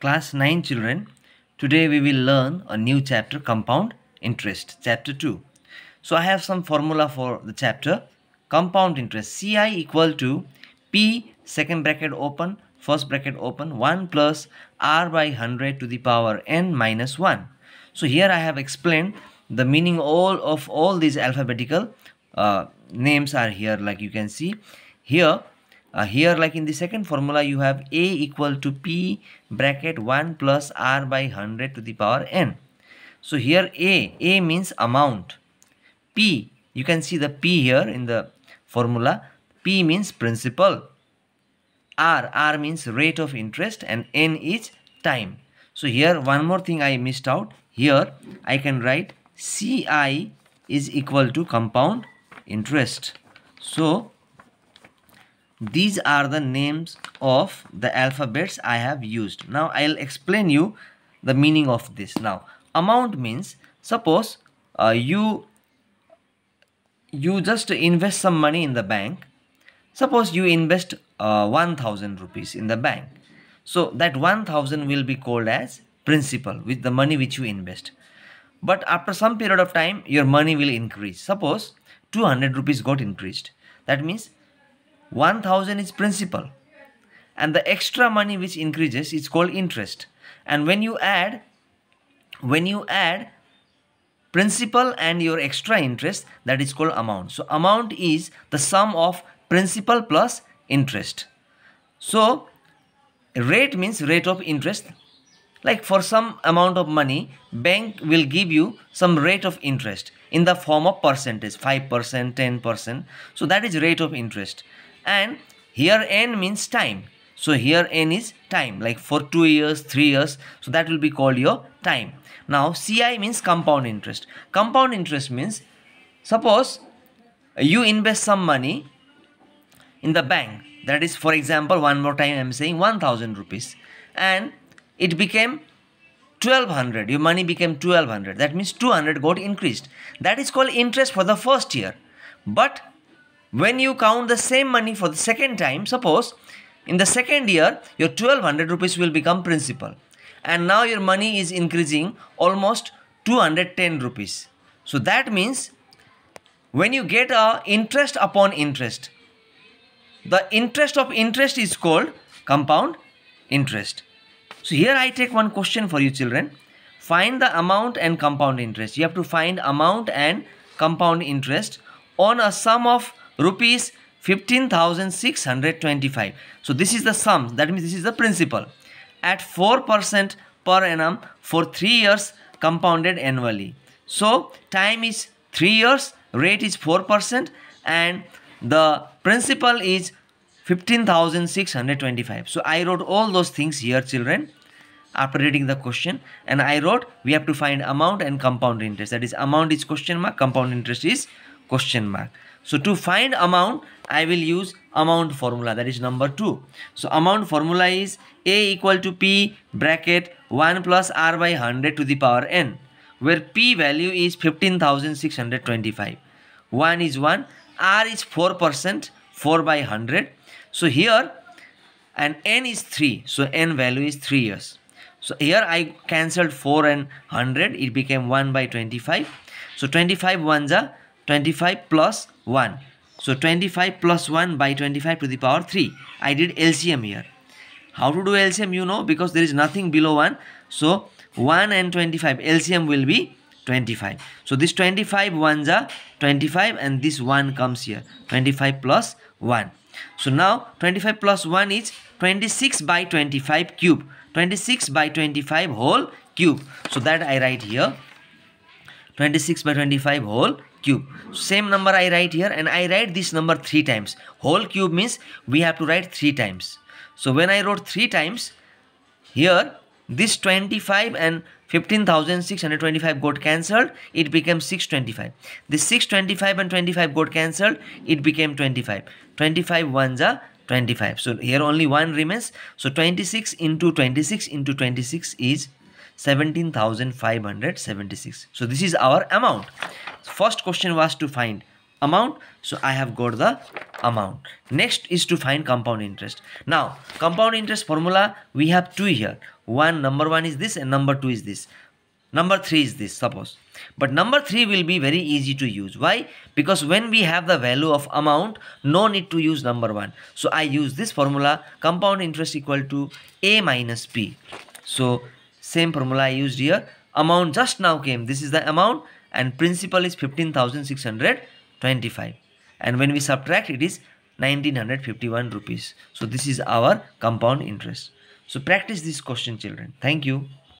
Class 9 children, today we will learn a new chapter compound interest, chapter 2. So I have some formula for the chapter compound interest. CI equal to P second bracket open, first bracket open 1 plus R by 100 to the power n minus 1. So here I have explained the meaning all of all these alphabetical uh, names are here like you can see here uh, here like in the second formula you have a equal to p bracket 1 plus r by 100 to the power n. So here a a means amount. P you can see the p here in the formula. P means principal. R r means rate of interest and n is time. So here one more thing i missed out. Here i can write ci is equal to compound interest. So these are the names of the alphabets I have used. Now I'll explain you the meaning of this. Now amount means suppose uh, you you just invest some money in the bank. Suppose you invest uh, 1000 rupees in the bank. So that 1000 will be called as principal with the money which you invest. But after some period of time your money will increase. Suppose 200 rupees got increased. That means 1000 is principal. And the extra money which increases is called interest. And when you add when you add principal and your extra interest that is called amount. So amount is the sum of principal plus interest. So rate means rate of interest. Like for some amount of money bank will give you some rate of interest in the form of percentage 5% 10% so that is rate of interest and here n means time. So here n is time like for 2 years 3 years so that will be called your time. Now ci means compound interest. Compound interest means suppose you invest some money in the bank. That is for example one more time i'm saying 1000 rupees. And it became 1200 your money became 1200 that means 200 got increased. That is called interest for the first year. But when you count the same money for the second time, suppose in the second year, your 1200 rupees will become principal. And now your money is increasing almost 210 rupees. So that means when you get a interest upon interest, the interest of interest is called compound interest. So here I take one question for you children. Find the amount and compound interest. You have to find amount and compound interest on a sum of rupees 15625 so this is the sum. That means this is the principal. At 4% per annum for 3 years compounded annually. So time is 3 years rate is 4% and the principal is 15625 so i wrote all those things here children after reading the question. And i wrote we have to find amount and compound interest. That is amount is question mark compound interest is question mark so to find amount, I will use amount formula that is number 2. So amount formula is A equal to P bracket 1 plus R by 100 to the power N where P value is 15,625. 1 is 1, R is 4%, 4 by 100. So here and N is 3. So N value is 3 years. So here I cancelled 4 and 100. It became 1 by 25. So 25 ones are 25 plus 1. So 25 plus 1 by 25 to the power 3. I did LCM here. How to do LCM you know because there is nothing below 1. So 1 and 25 LCM will be 25. So this 25 ones are 25 and this 1 comes here. 25 plus 1. So now 25 plus 1 is 26 by 25 cube. 26 by 25 whole cube. So that I write here. 26 by 25 whole cube. Same number i write here and i write this number three times. Whole cube means we have to write three times. So when i wrote three times here this 25 and 15625 got cancelled it became 625 this 625 and 25 got cancelled it became 25 25 ones are 25 so here only one remains. So 26 into 26 into 26 is 17576 so this is our amount. First question was to find amount. So i have got the amount. Next is to find compound interest. Now compound interest formula we have two here. One number one is this and number two is this. Number three is this suppose. But number three will be very easy to use. Why? Because when we have the value of amount no need to use number one. So i use this formula compound interest equal to a minus p so same formula i used here. Amount just now came. This is the amount and principal is 15625 and when we subtract it is 1951 rupees. So this is our compound interest. So practice this question children. Thank you